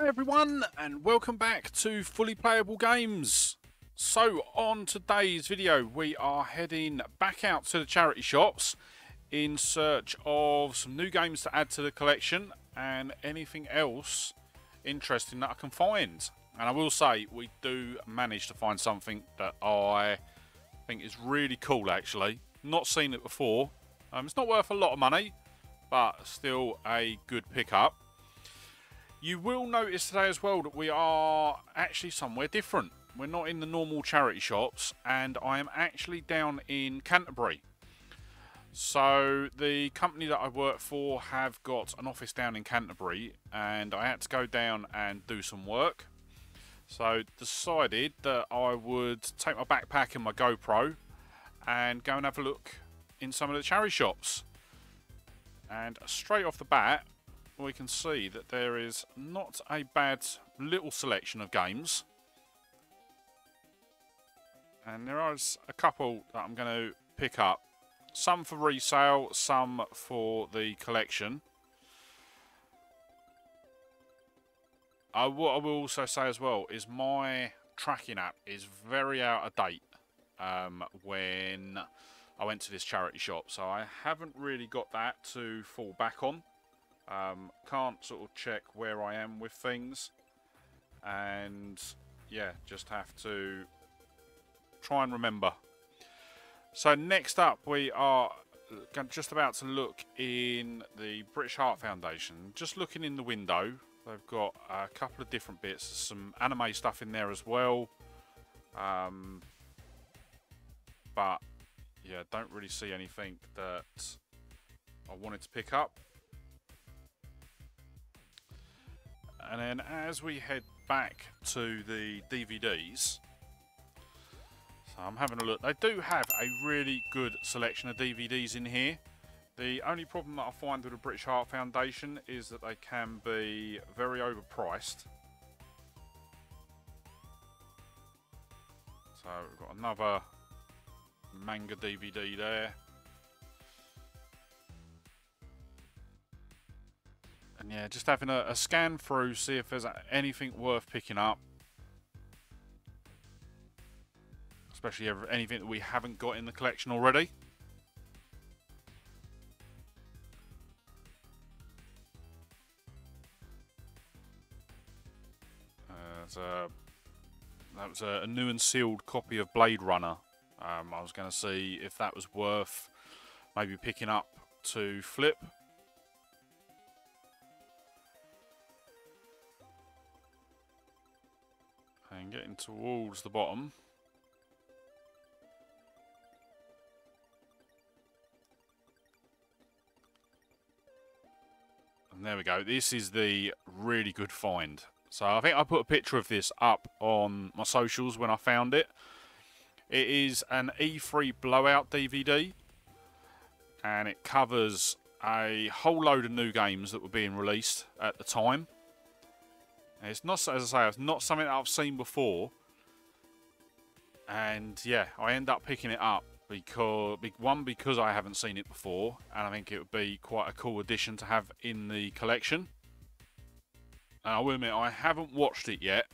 Hi everyone and welcome back to Fully Playable Games. So on today's video we are heading back out to the charity shops in search of some new games to add to the collection and anything else interesting that I can find. And I will say we do manage to find something that I think is really cool actually. Not seen it before. Um, it's not worth a lot of money but still a good pickup. You will notice today as well that we are actually somewhere different. We're not in the normal charity shops and I am actually down in Canterbury. So the company that I work for have got an office down in Canterbury and I had to go down and do some work. So decided that I would take my backpack and my GoPro and go and have a look in some of the charity shops. And straight off the bat, we can see that there is not a bad little selection of games. And there is a couple that I'm going to pick up. Some for resale, some for the collection. Uh, what I will also say as well is my tracking app is very out of date um, when I went to this charity shop. So I haven't really got that to fall back on. Um, can't sort of check where I am with things. And yeah, just have to try and remember. So next up we are just about to look in the British Heart Foundation. Just looking in the window, they've got a couple of different bits, some anime stuff in there as well. Um, but yeah, don't really see anything that I wanted to pick up. And then as we head back to the DVDs, so I'm having a look. They do have a really good selection of DVDs in here. The only problem that I find with the British Heart Foundation is that they can be very overpriced. So we've got another manga DVD there. Yeah, just having a, a scan through, see if there's anything worth picking up. Especially anything that we haven't got in the collection already. Uh, that was a, a new and sealed copy of Blade Runner um, I was going to see if that was worth maybe picking up to flip. Towards the bottom. And there we go. This is the really good find. So I think I put a picture of this up on my socials when I found it. It is an E3 blowout DVD and it covers a whole load of new games that were being released at the time. And it's not, as I say, it's not something that I've seen before. And yeah, I end up picking it up because one because I haven't seen it before, and I think it would be quite a cool addition to have in the collection. And I will admit, I haven't watched it yet.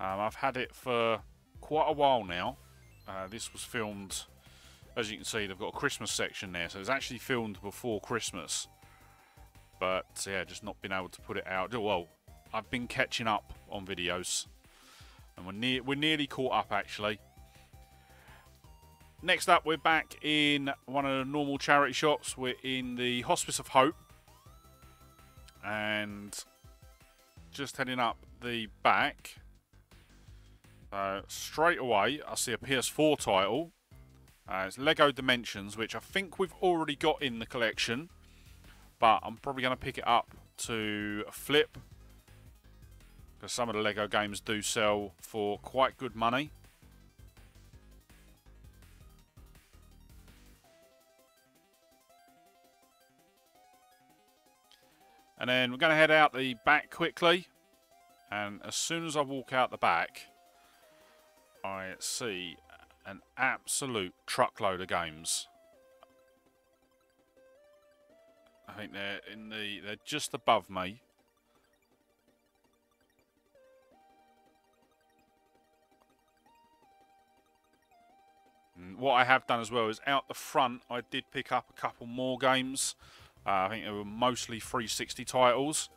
Um, I've had it for quite a while now. Uh, this was filmed, as you can see, they've got a Christmas section there, so it's actually filmed before Christmas. But yeah, just not been able to put it out. Well, I've been catching up on videos, and we're near we're nearly caught up actually. Next up, we're back in one of the normal charity shops. We're in the Hospice of Hope, and just heading up the back uh, straight away, I see a PS4 title. Uh, it's Lego Dimensions, which I think we've already got in the collection. But I'm probably going to pick it up to flip. Because some of the Lego games do sell for quite good money. And then we're going to head out the back quickly. And as soon as I walk out the back, I see an absolute truckload of games. I think they're in the they're just above me. What I have done as well is out the front, I did pick up a couple more games. Uh, I think they were mostly 360 titles,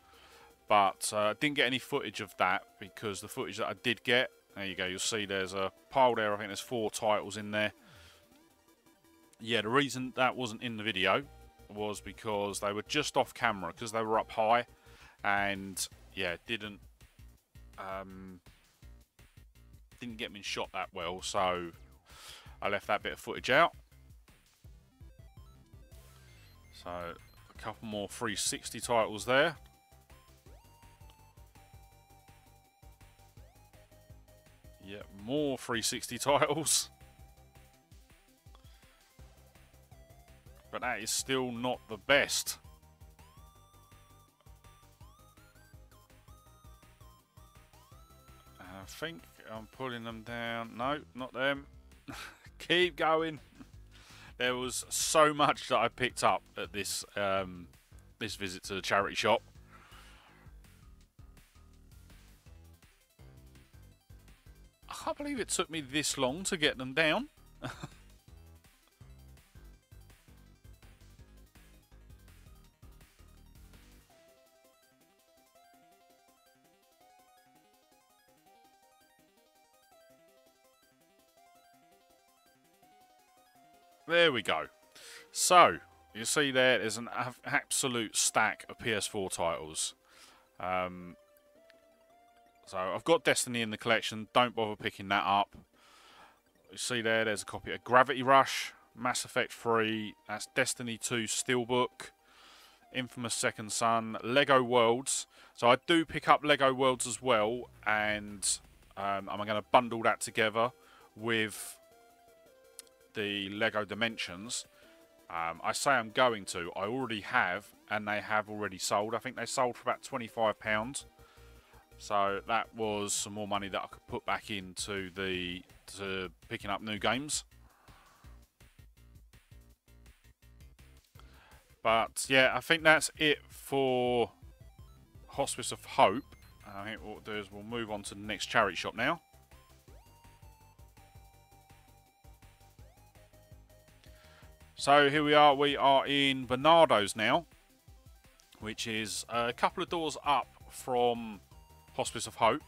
but uh, didn't get any footage of that because the footage that I did get, there you go, you'll see there's a pile there. I think there's four titles in there. Yeah, the reason that wasn't in the video was because they were just off camera because they were up high, and yeah, didn't um, didn't get me shot that well, so I left that bit of footage out. So a couple more 360 titles there. Yep, more 360 titles. But that is still not the best. I think I'm pulling them down. No, not them. Keep going. There was so much that I picked up at this um, this visit to the charity shop. I can't believe it took me this long to get them down. There we go. So, you see there's an absolute stack of PS4 titles. Um, so, I've got Destiny in the collection. Don't bother picking that up. You see there, there's a copy of Gravity Rush, Mass Effect 3, that's Destiny 2 Steelbook, Infamous Second Son, Lego Worlds. So I do pick up Lego Worlds as well, and um, I'm going to bundle that together with the Lego Dimensions. Um, I say I'm going to. I already have, and they have already sold. I think they sold for about £25. So that was some more money that I could put back into the to picking up new games. But yeah, I think that's it for Hospice of Hope. I think what we'll do is we'll move on to the next charity shop now. So here we are, we are in Barnardo's now, which is a couple of doors up from Hospice of Hope.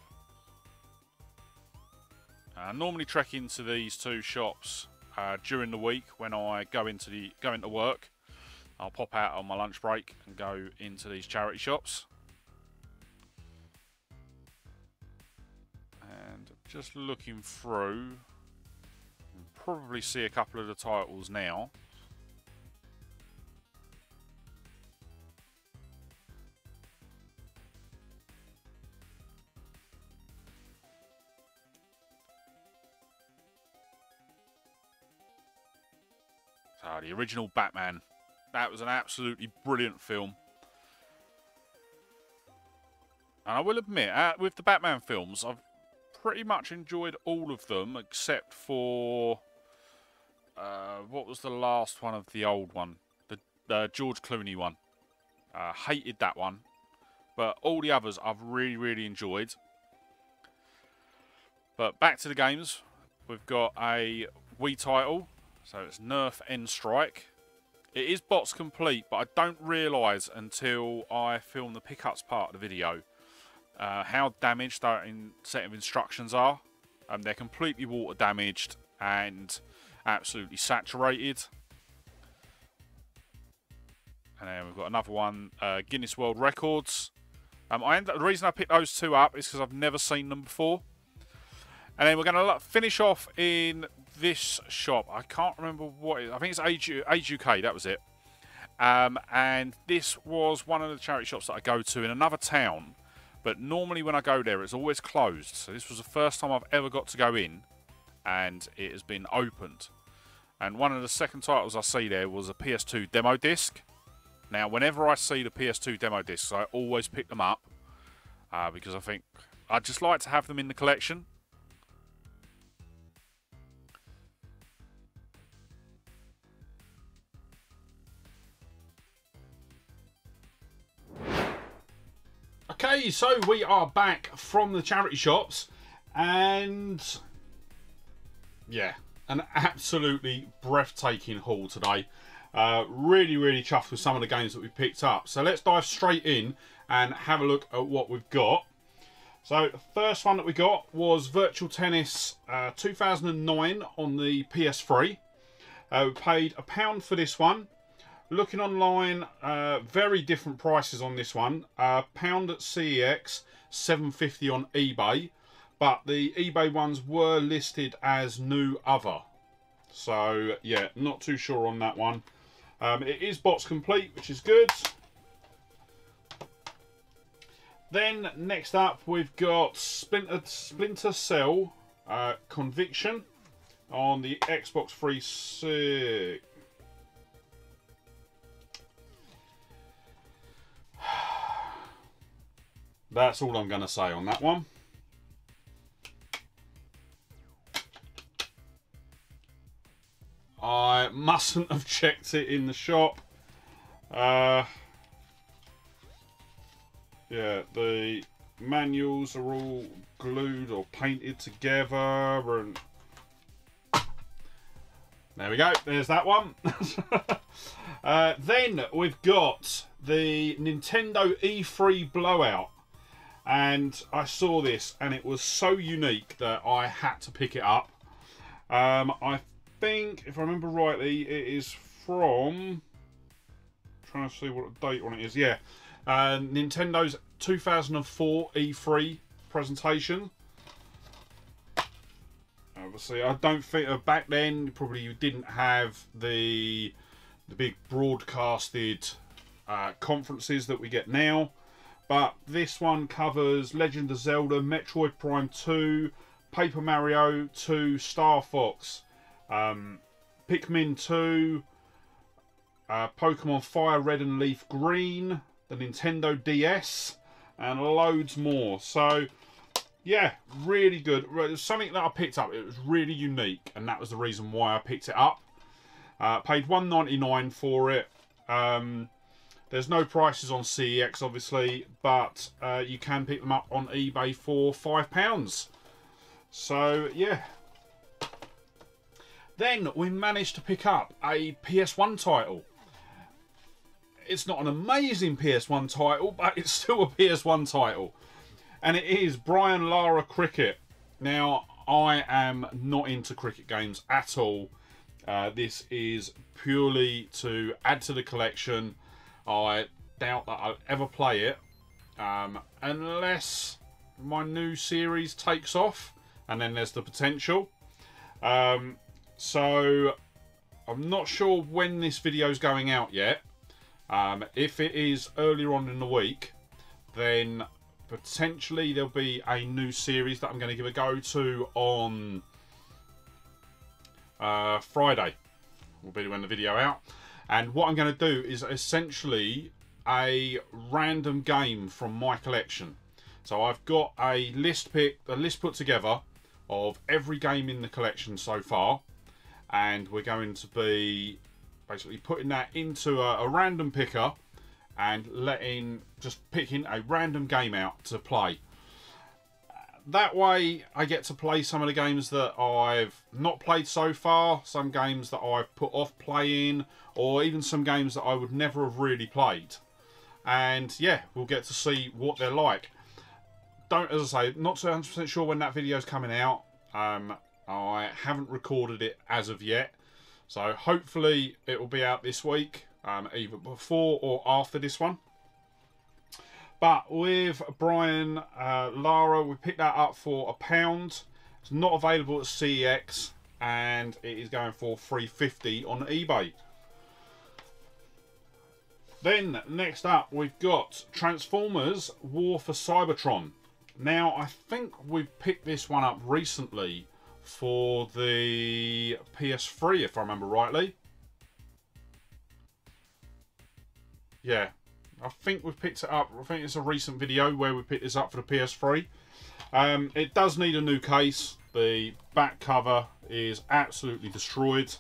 I normally trek into these two shops uh, during the week when I go into the go into work. I'll pop out on my lunch break and go into these charity shops. And just looking through, probably see a couple of the titles now. The original Batman. That was an absolutely brilliant film. And I will admit, uh, with the Batman films, I've pretty much enjoyed all of them except for uh, what was the last one of the old one, the uh, George Clooney one. Uh, hated that one, but all the others I've really really enjoyed. But back to the games, we've got a Wii title so it's Nerf N-Strike. It is box complete, but I don't realise until I film the pickups part of the video uh, how damaged that set of instructions are. Um, they're completely water damaged and absolutely saturated. And then we've got another one, uh, Guinness World Records. Um, I up, the reason I picked those two up is because I've never seen them before. And then we're going to finish off in this shop. I can't remember what it, I think it's Age, Age UK, that was it. Um, and this was one of the charity shops that I go to in another town. But normally when I go there, it's always closed. So this was the first time I've ever got to go in. And it has been opened. And one of the second titles I see there was a PS2 demo disc. Now, whenever I see the PS2 demo discs, I always pick them up. Uh, because I think I'd just like to have them in the collection. Okay, so we are back from the charity shops, and yeah, an absolutely breathtaking haul today. Uh, really, really chuffed with some of the games that we picked up. So let's dive straight in and have a look at what we've got. So the first one that we got was Virtua Tennis uh, 2009 on the PS3. Uh, we paid a pound for this one. Looking online, uh, very different prices on this one. A pound at CEX, 750 on eBay. But the eBay ones were listed as new other. So, yeah, not too sure on that one. Um, it is box complete, which is good. Then, next up, we've got Splinter, Splinter Cell uh, Conviction on the Xbox 360. That's all I'm going to say on that one. I mustn't have checked it in the shop. Uh, yeah, the manuals are all glued or painted together and there we go there's that one uh, then we've got the Nintendo E3 blowout and I saw this and it was so unique that I had to pick it up um, I think, if I remember rightly, it is from. trying to see what date on it is. Yeah, uh, Nintendo's 2004 E3 presentation. Obviously, I don't think uh, back then probably you didn't have the the big broadcasted uh, conferences that we get now. But this one covers Legend of Zelda, Metroid Prime 2, Paper Mario 2, Star Fox, um, Pikmin 2, uh, Pokemon Fire Red and Leaf Green, the Nintendo DS, and loads more. So, yeah, really good. It was something that I picked up. It was really unique, and that was the reason why I picked it up. Uh, paid 1.99 for it. Um, there's no prices on CEX, obviously, but uh, you can pick them up on eBay for £5. So, yeah, then we managed to pick up a PS1 title. It's not an amazing PS1 title, but it's still a PS1 title. And it is Brian Lara Cricket. Now, I am not into cricket games at all. Uh, this is purely to add to the collection. I doubt that I'll ever play it. Um, unless my new series takes off. And then there's the potential. Um, so I'm not sure when this video is going out yet. Um, if it is earlier on in the week, then potentially there'll be a new series that I'm going to give a go to on uh, Friday. Will be when the video out. And what I'm going to do is essentially a random game from my collection. So I've got a list pick, a list put together of every game in the collection so far and we're going to be basically putting that into a, a random picker and letting just picking a random game out to play that way I get to play some of the games that I've not played so far, some games that I've put off playing, or even some games that I would never have really played. And yeah, we'll get to see what they're like. Don't, as I say, not 100% sure when that video is coming out. Um, I haven't recorded it as of yet. So hopefully it will be out this week, um, either before or after this one. But with Brian uh, Lara, we picked that up for a pound. It's not available at CEX and it is going for 350 on eBay. Then next up we've got Transformers War for Cybertron. Now I think we've picked this one up recently for the PS3, if I remember rightly. Yeah, I think we've picked it up. I think it's a recent video where we picked this up for the PS3. Um, it does need a new case. The back cover is absolutely destroyed.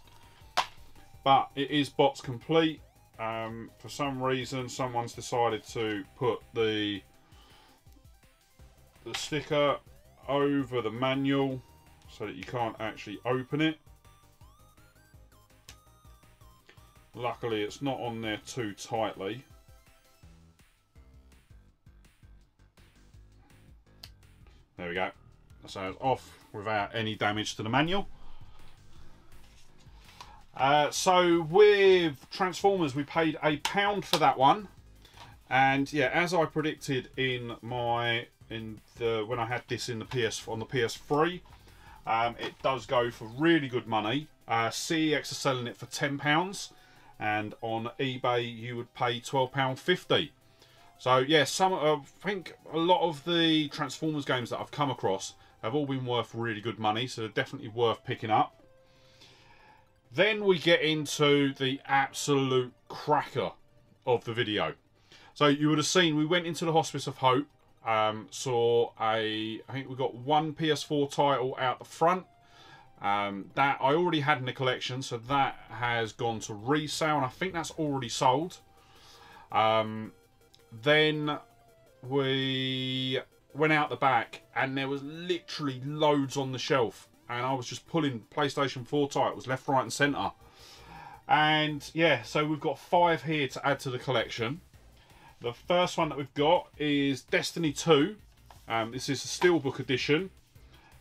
But it is box complete. Um, for some reason, someone's decided to put the the sticker over the manual so that you can't actually open it. Luckily, it's not on there too tightly. So it's off without any damage to the manual. Uh, so with Transformers, we paid a pound for that one, and yeah, as I predicted in my in the when I had this in the PS on the PS3, um, it does go for really good money. Uh, CEX are selling it for ten pounds, and on eBay you would pay twelve pound fifty. So yeah, some uh, I think a lot of the Transformers games that I've come across have all been worth really good money, so they're definitely worth picking up. Then we get into the absolute cracker of the video. So you would have seen we went into the Hospice of Hope, um, saw a, I think we got one PS4 title out the front. Um, that I already had in the collection, so that has gone to resale, and I think that's already sold. Um, then we went out the back, and there was literally loads on the shelf and I was just pulling PlayStation 4 titles left, right, and centre. And yeah, so we've got five here to add to the collection. The first one that we've got is Destiny 2. Um, this is a Steelbook edition.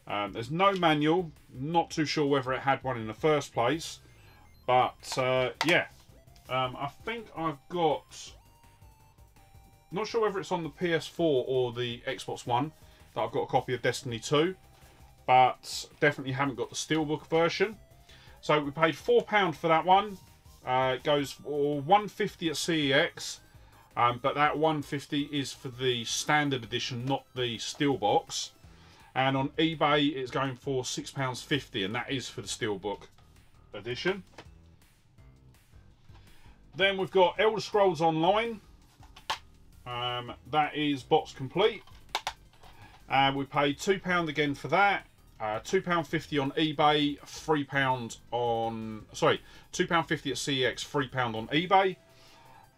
Um, there's no manual. Not too sure whether it had one in the first place. But uh, yeah, um, I think I've got. Not sure whether it's on the PS4 or the Xbox One that I've got a copy of Destiny 2 but definitely haven't got the steelbook version. So we paid £4 for that one. Uh, it goes for 150 at CEX, um, but that 150 is for the standard edition, not the steelbox. And on eBay, it's going for £6.50, and that is for the steelbook edition. Then we've got Elder Scrolls Online. Um, that is box complete. And we paid £2 again for that. Uh, £2.50 on eBay, £3 on... Sorry, £2.50 at CEX, £3 on eBay.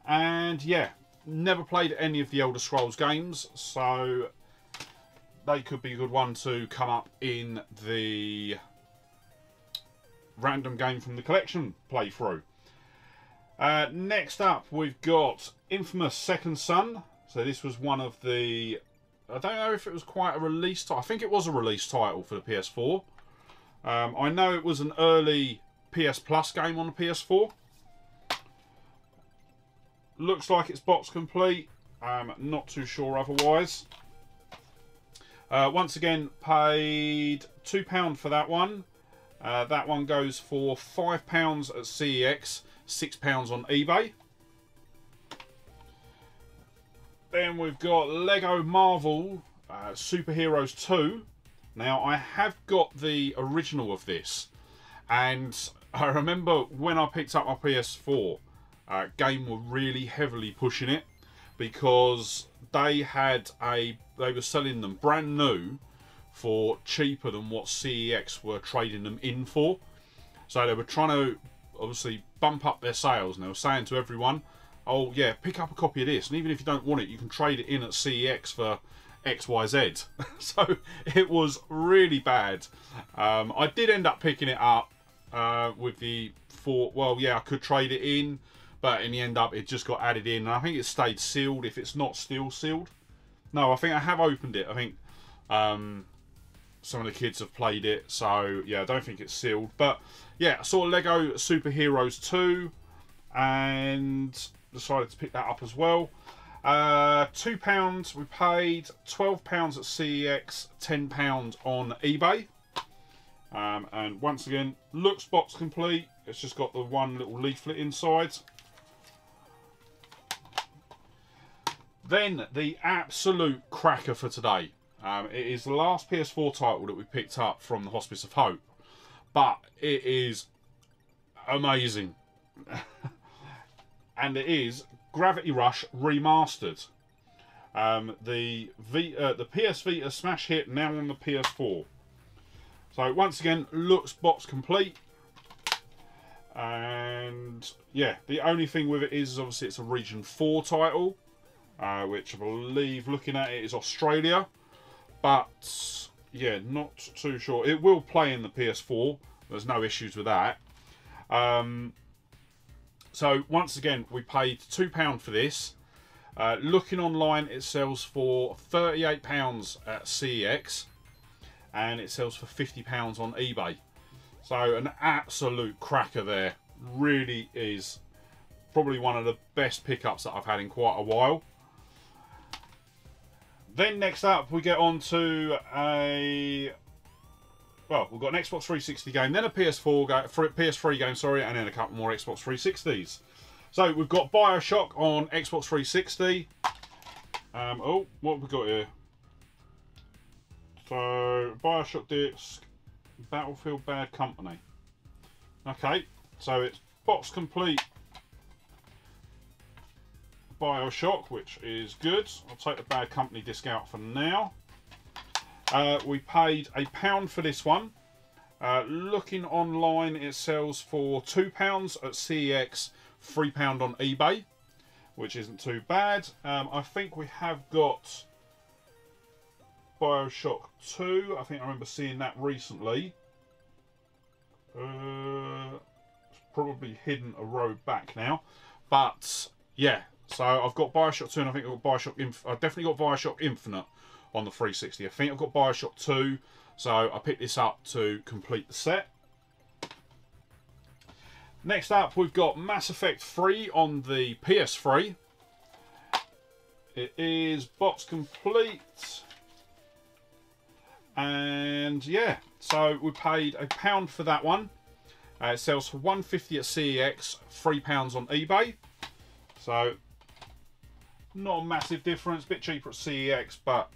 And yeah, never played any of the Elder Scrolls games, so they could be a good one to come up in the random game from the collection playthrough. Uh, next up, we've got Infamous Second Son. So this was one of the I don't know if it was quite a release title. I think it was a release title for the PS4. Um, I know it was an early PS Plus game on the PS4. Looks like it's box complete. I'm not too sure otherwise. Uh, once again, paid £2 for that one. Uh, that one goes for £5 at CEX, £6 on eBay. Then we've got Lego Marvel uh, Superheroes 2. Now, I have got the original of this. And I remember when I picked up my PS4, uh, Game were really heavily pushing it because they had a they were selling them brand new for cheaper than what CEX were trading them in for. So they were trying to obviously bump up their sales and they were saying to everyone, oh yeah, pick up a copy of this, and even if you don't want it, you can trade it in at CEX for XYZ. so it was really bad. Um, I did end up picking it up uh, with the thought, well, yeah, I could trade it in, but in the end up, it just got added in, and I think it stayed sealed if it's not still sealed. No, I think I have opened it. I think um, some of the kids have played it, so yeah, I don't think it's sealed. But yeah, I saw Lego Superheroes 2, and decided to pick that up as well. Uh, two pounds we paid, twelve pounds at CEX, ten pounds on eBay. Um, and once again, looks box complete. It's just got the one little leaflet inside. Then the absolute cracker for today. Um, it is the last PS4 title that we picked up from the Hospice of Hope, but it is amazing. and it is Gravity Rush Remastered. Um, the v, uh, the PS Vita smash hit now on the PS4. So once again, looks box complete. And yeah, the only thing with it is obviously it's a Region 4 title, uh, which I believe looking at it is Australia. But yeah, not too sure. It will play in the PS4. There's no issues with that. Um, So once again, we paid £2 for this. Uh, looking online, it sells for £38 at CEX and it sells for £50 on eBay. So an absolute cracker there. Really is probably one of the best pickups that I've had in quite a while. Then next up we get on to a well, we've got an Xbox 360 game, then a PS4 game, PS3 game, sorry, and then a couple more Xbox 360s. So we've got Bioshock on Xbox 360. Um, oh, what have we got here? So Bioshock disc, Battlefield Bad Company. Okay, so it's box complete Bioshock, which is good. I'll take the Bad Company disc out for now. Uh, we paid a pound for this one. Uh, looking online, it sells for £2 at CEX, £3 on eBay, which isn't too bad. Um, I think we have got Bioshock 2. I think I remember seeing that recently. Uh, it's probably hidden a row back now. But, yeah. So I've got Bioshock 2 and I think I've got Bioshock Inf I've definitely got Bioshock Infinite on the 360. I think I've got Bioshock 2. So I picked this up to complete the set. Next up, we've got Mass Effect 3 on the PS3. It is box complete. And yeah, so we paid a pound for that one. Uh, it sells for 150 at CEX, £3 on eBay. So, not a massive difference. Bit cheaper at CEX, but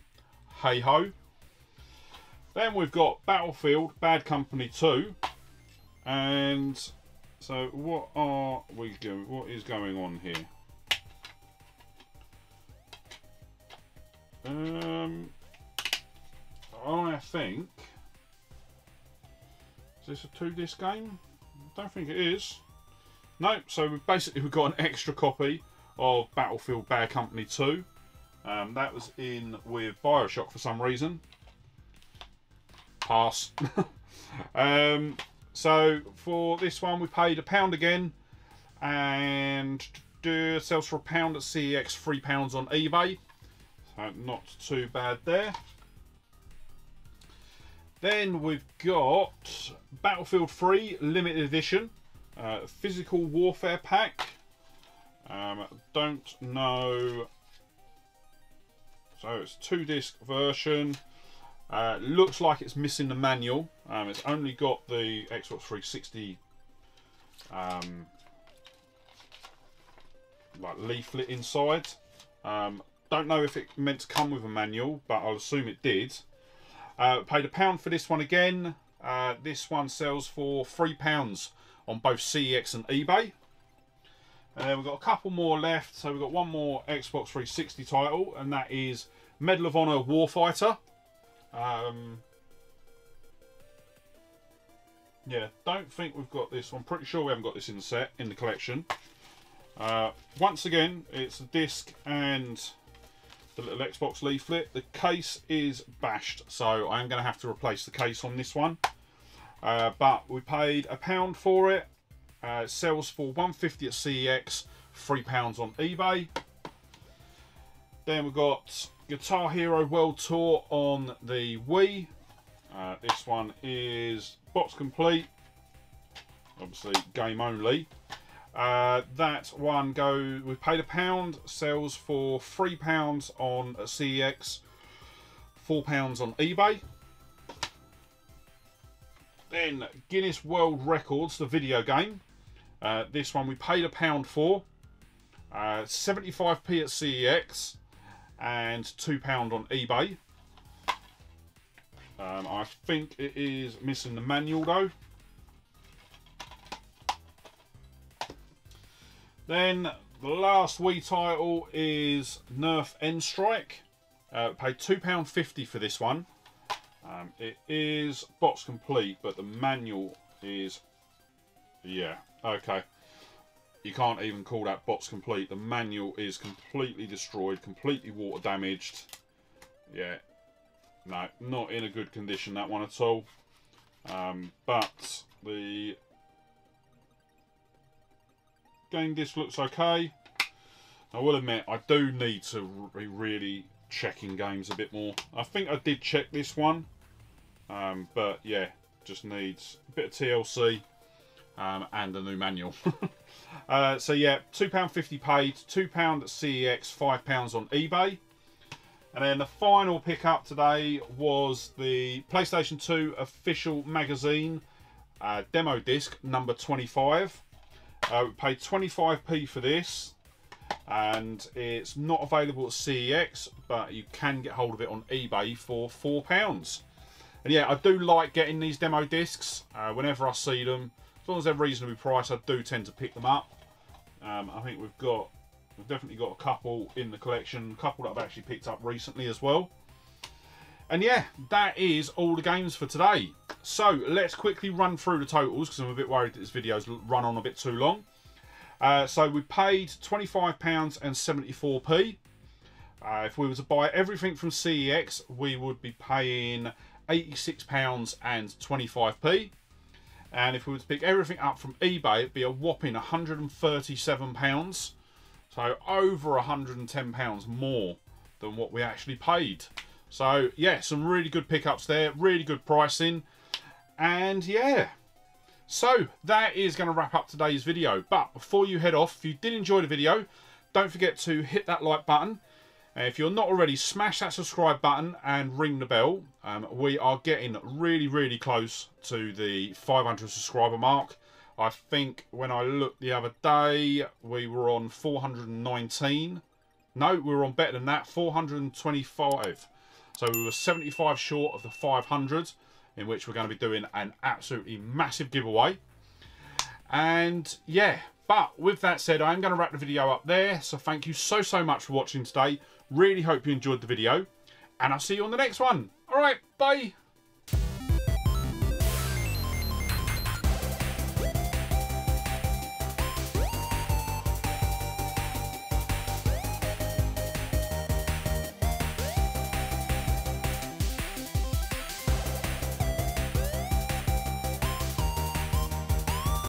hey ho. Then we've got Battlefield Bad Company 2. And so what are we doing? What is going on here? Um, I think... Is this a two-disc game? I don't think it is. No, so we've basically we've got an extra copy of Battlefield Bad Company 2. Um, that was in with Bioshock for some reason. Pass. um, so for this one we paid a pound again and do sells for a pound at CEX, three pounds on eBay. So not too bad there. Then we've got Battlefield 3 Limited Edition, uh, Physical Warfare Pack. Um, don't know. So it's two disc version. Uh, looks like it's missing the manual. Um, it's only got the Xbox 360 um, like leaflet inside. Um, don't know if it meant to come with a manual, but I'll assume it did. Uh, paid a pound for this one again. Uh, this one sells for three pounds on both CEX and eBay. And then we've got a couple more left. So we've got one more Xbox 360 title, and that is Medal of Honor Warfighter. Um, yeah, don't think we've got this. I'm pretty sure we haven't got this in the set, in the collection. Uh, once again, it's a disc and the little Xbox leaflet. The case is bashed, so I'm going to have to replace the case on this one. Uh, but we paid a pound for it. Uh, sells for 150 at CEX, three pounds on eBay. Then we've got Guitar Hero World Tour on the Wii. Uh, this one is box complete, obviously game only. Uh, that one go. We paid a pound. Sells for three pounds on CEX, four pounds on eBay. Then Guinness World Records, the video game. Uh, this one we paid a pound for. Uh, 75p at CEX and two pound on eBay. Um, I think it is missing the manual though. Then the last Wii title is Nerf N-Strike. Uh, paid £2.50 for this one. Um, it is box complete, but the manual is... Yeah, okay. You can't even call that box complete. The manual is completely destroyed, completely water damaged. Yeah, no, not in a good condition, that one at all. Um, but the game disc looks okay. I will admit, I do need to be really checking games a bit more. I think I did check this one. Um, but yeah, just needs a bit of TLC um, and a new manual. uh, so yeah, £2.50 paid, £2 at CEX, £5 on eBay. And then the final pickup today was the PlayStation 2 official magazine uh, demo disc number 25. Uh, we paid 25p for this and it's not available at CEX but you can get hold of it on eBay for £4. And yeah, I do like getting these demo discs uh, whenever I see them. As long as they're reasonably priced, I do tend to pick them up. Um, I think we've got, we've definitely got a couple in the collection, a couple that I've actually picked up recently as well. And yeah, that is all the games for today. So let's quickly run through the totals because I'm a bit worried that this video's run on a bit too long. Uh, so we paid £25 and 74p. Uh, if we were to buy everything from CEX, we would be paying £86 and if we were to pick everything up from eBay, it'd be a whopping £137. So over £110 more than what we actually paid. So yeah, some really good pickups there, really good pricing. And yeah, so that is going to wrap up today's video. But before you head off, if you did enjoy the video, don't forget to hit that like button. If you're not already, smash that subscribe button and ring the bell. Um, we are getting really, really close to the 500 subscriber mark. I think when I looked the other day, we were on 419. No, we were on better than that, 425. So we were 75 short of the 500 in which we're going to be doing an absolutely massive giveaway. And yeah, but with that said, I'm going to wrap the video up there. So thank you so, so much for watching today. Really hope you enjoyed the video. And I'll see you on the next one. All right, bye.